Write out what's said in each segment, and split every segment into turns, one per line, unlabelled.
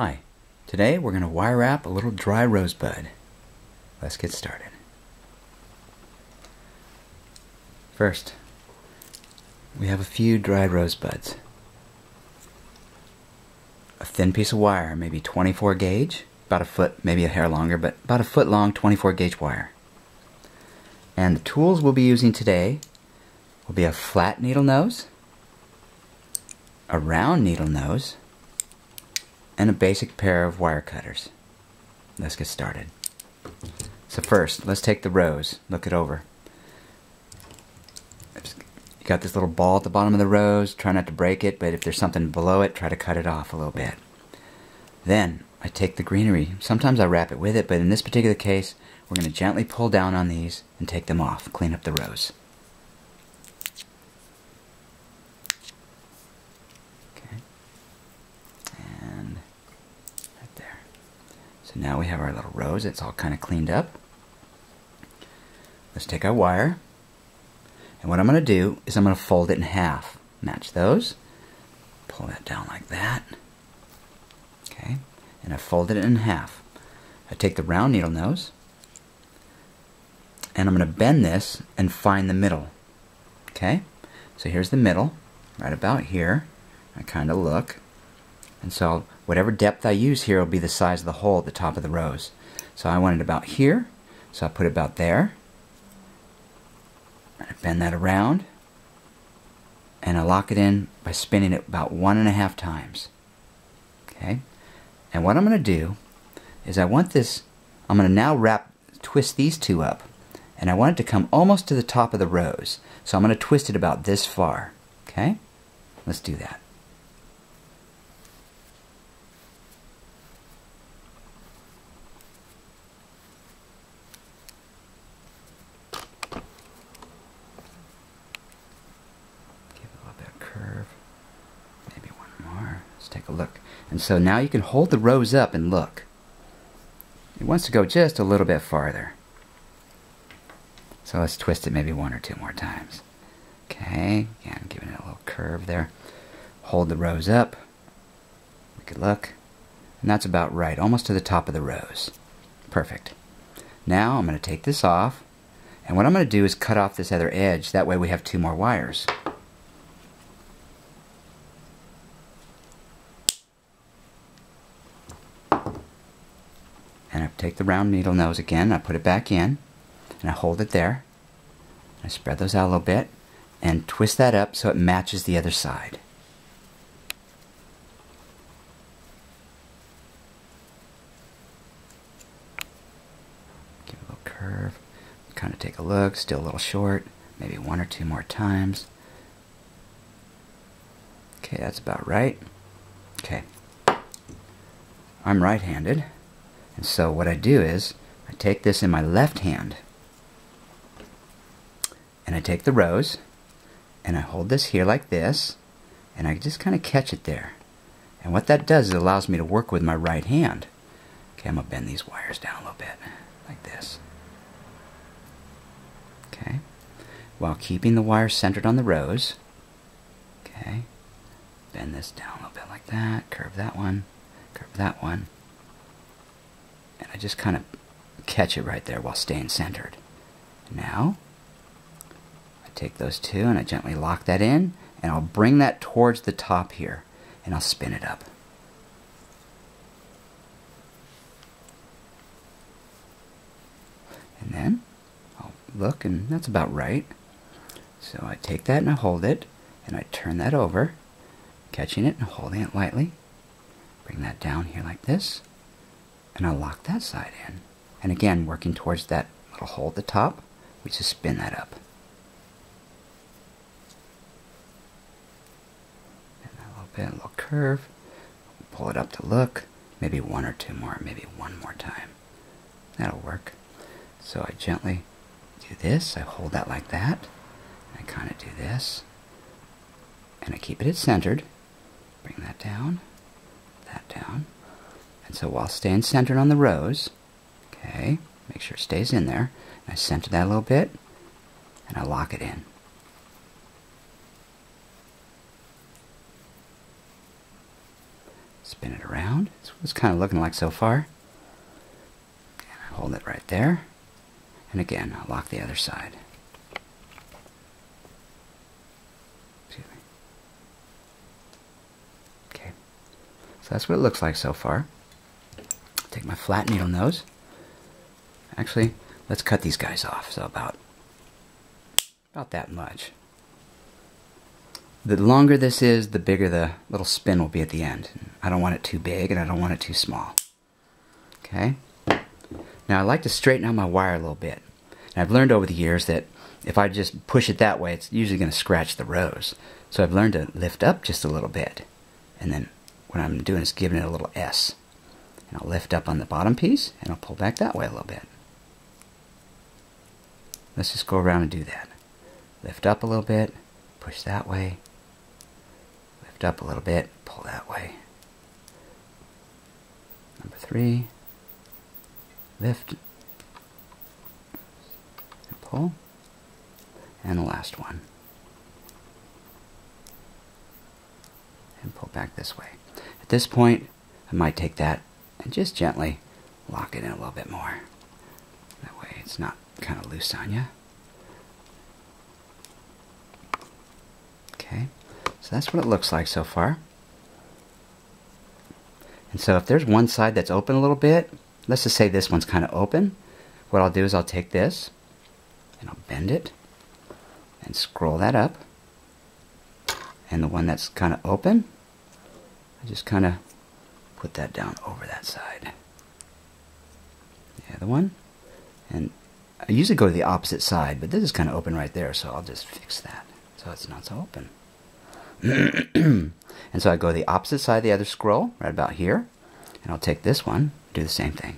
Hi, today we're going to wire wrap a little dry rosebud. Let's get started. First, we have a few dried rosebuds. A thin piece of wire, maybe 24 gauge, about a foot, maybe a hair longer, but about a foot long 24 gauge wire. And the tools we'll be using today will be a flat needle nose, a round needle nose, and a basic pair of wire cutters. Let's get started. So first, let's take the rose, look it over. You got this little ball at the bottom of the rose, try not to break it, but if there's something below it, try to cut it off a little bit. Then, I take the greenery. Sometimes I wrap it with it, but in this particular case, we're going to gently pull down on these and take them off, clean up the rose. So now we have our little rose. It's all kind of cleaned up. Let's take our wire. And what I'm going to do is I'm going to fold it in half. Match those. Pull that down like that. Okay. And I fold it in half. I take the round needle nose. And I'm going to bend this and find the middle. Okay. So here's the middle. Right about here. I kind of look. And so whatever depth I use here will be the size of the hole at the top of the rose. So I want it about here, so I put it about there. I bend that around, and I lock it in by spinning it about one and a half times. Okay? And what I'm going to do is I want this, I'm going to now wrap, twist these two up, and I want it to come almost to the top of the rose. So I'm going to twist it about this far. Okay? Let's do that. Take a look. And so now you can hold the rose up and look. It wants to go just a little bit farther. So let's twist it maybe one or two more times. Okay, again, giving it a little curve there. Hold the rose up. We could look. And that's about right, almost to the top of the rose. Perfect. Now I'm going to take this off. And what I'm going to do is cut off this other edge. That way we have two more wires. And I take the round needle nose again, I put it back in, and I hold it there. I spread those out a little bit, and twist that up so it matches the other side. Give it a little curve, kind of take a look, still a little short, maybe one or two more times. Okay, that's about right. Okay. I'm right-handed. And so what I do is, I take this in my left hand, and I take the rose, and I hold this here like this, and I just kind of catch it there. And what that does is it allows me to work with my right hand. Okay, I'm going to bend these wires down a little bit, like this. Okay, while keeping the wire centered on the rose. Okay, bend this down a little bit like that, curve that one, curve that one and I just kind of catch it right there while staying centered. Now, I take those two and I gently lock that in, and I'll bring that towards the top here, and I'll spin it up. And then I'll look, and that's about right. So I take that and I hold it, and I turn that over, catching it and holding it lightly. Bring that down here like this and I'll lock that side in. And again, working towards that little hole at the top, we just spin that up. And a little bit, a little curve. Pull it up to look. Maybe one or two more, maybe one more time. That'll work. So I gently do this. I hold that like that. I kind of do this. And I keep it centered. Bring that down. That down. And so while staying centered on the rose, okay, make sure it stays in there. I center that a little bit, and I lock it in. Spin it around. It's what it's kind of looking like so far. And I hold it right there. And again, I'll lock the other side. Okay. So that's what it looks like so far. Take my flat needle nose. Actually, let's cut these guys off. So about about that much. The longer this is, the bigger the little spin will be at the end. I don't want it too big and I don't want it too small. Okay? Now I like to straighten out my wire a little bit. And I've learned over the years that if I just push it that way, it's usually going to scratch the rose. So I've learned to lift up just a little bit. And then what I'm doing is giving it a little S. And I'll lift up on the bottom piece and I'll pull back that way a little bit. Let's just go around and do that. Lift up a little bit, push that way, lift up a little bit, pull that way. Number three, lift, and pull, and the last one. And pull back this way. At this point, I might take that and just gently lock it in a little bit more. That way it's not kind of loose on you. Okay, so that's what it looks like so far. And so if there's one side that's open a little bit, let's just say this one's kind of open, what I'll do is I'll take this and I'll bend it and scroll that up. And the one that's kind of open, I just kind of put that down over that side. The other one. And I usually go to the opposite side, but this is kind of open right there, so I'll just fix that so it's not so open. and so I go to the opposite side of the other scroll, right about here, and I'll take this one, do the same thing.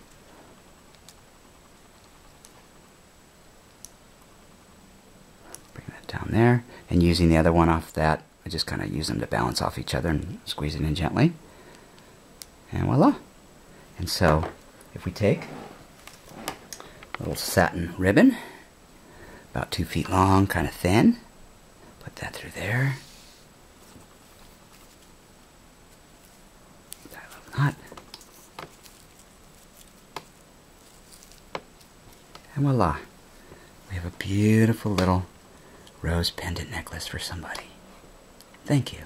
Bring that down there, and using the other one off that, I just kind of use them to balance off each other and squeeze it in gently. And voila. And so, if we take a little satin ribbon, about two feet long, kind of thin, put that through there. Little knot. And voila. We have a beautiful little rose pendant necklace for somebody. Thank you.